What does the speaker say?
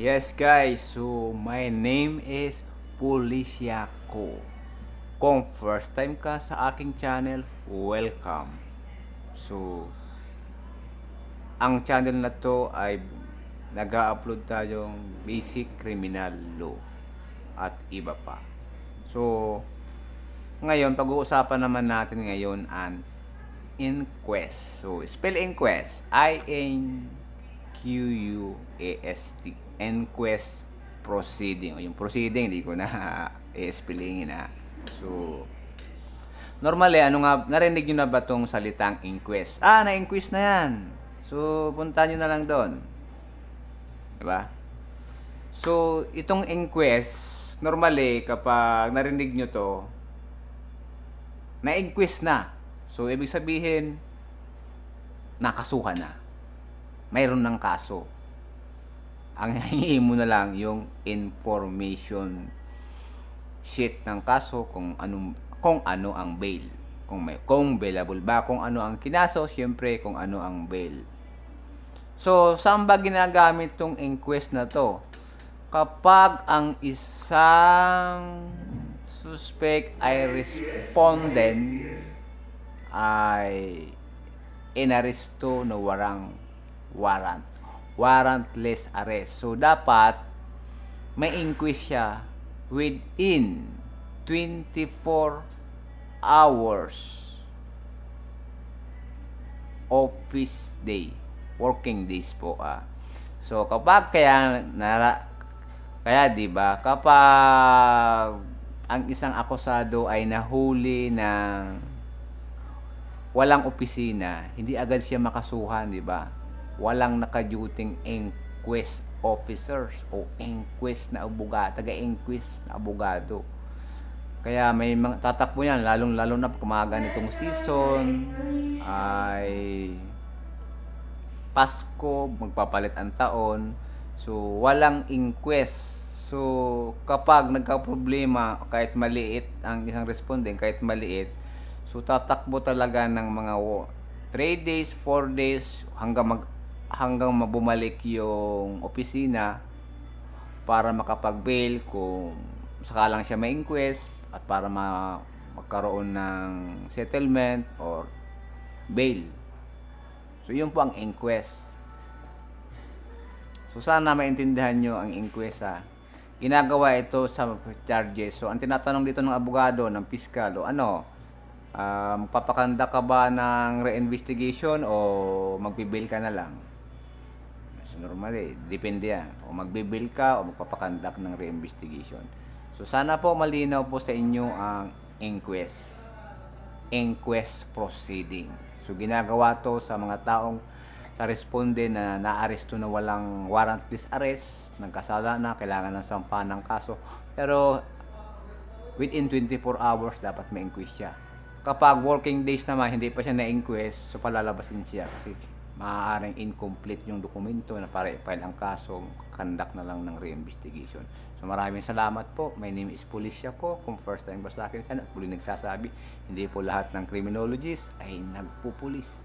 Yes guys, so my name is Polisiako. Kung first time ka sa aking channel, welcome. So, ang channel na to ay nag-upload tayong basic criminal law at iba pa. So, ngayon, pag-uusapan naman natin ngayon ang inquest. So, spell inquest. I-N-Q-U-A-S-T. Inquest proceeding. O yung proceeding, hindi ko na i-spellingin ha. So, normally, ano nga, narinig nyo na ba tong salitang inquest? Ah, na-inquest na yan. So, punta nyo na lang doon. Diba? So, itong inquest, normally, kapag narinig nyo to, na-inquest na. So, ibig sabihin, nakasuhan na. Mayroon ng kaso. Ang hingin mo na lang yung information sheet ng kaso kung anong kung ano ang bail. Kung may kung bailable ba, kung ano ang kinaso, siyempre kung ano ang bail. So, saan ba ginagamit tong inquest na to? Kapag ang isang suspect ay respondent ay inaresto na warang warrant. Warrantless arrest. So, dapat may inquest siya within 24 hours office day. Working days po ah. So, kapag kaya nara, kaya 'di ba, kapag ang isang akusado ay nahuli ng walang opisina, hindi agad siya makasuhan, 'di ba? Walang naka-duting inquest officers o inquest na abogado, taga-inquest na abogado. Kaya may mga tatakbo yan, lalong lalo na kumaga nitong season ay Pasko, magpapalit ang taon. So, walang inquest. So, kapag nagka-problema, kahit maliit ang isang respondent, kahit maliit, so tatakbo talaga ng mga 3 days, 4 days, hanggang mag hanggang mabumalik yung opisina para makapag-bail kung sakalang siya may inquest at para ma magkaroon ng settlement or bail. So, yun po ang inquest. So, sana maintindihan nyo ang inquest ha. Ginagawa ito sa charges. So, ang tinatanong dito ng abogado, ng piskal, o ano, uh, magpapakanda ka ba ng re-investigation o magbibil ka na lang? So, normally, depende yan. O magbibil ka o magpapakandak ng re-investigation. So, sana po malinaw po sa inyo ang inquest. Inquest proceeding. So, ginagawa to sa mga taong sa responde na naaresto na walang warrantless arrest, nagkasala na, kailangan ng sampahan ng kaso. Pero, within 24 hours, dapat ma-inquest siya. Kapag working days naman, hindi pa siya na-inquest, so palalabasin siya kasi maaaring incomplete yung dokumento na para i-file ang kaso, kandak na lang ng re-investigation. So maraming salamat po. My name is Policia ko. Kung first time ba sa akin sana at nagsasabi, hindi po lahat ng criminologists ay nagpupulis.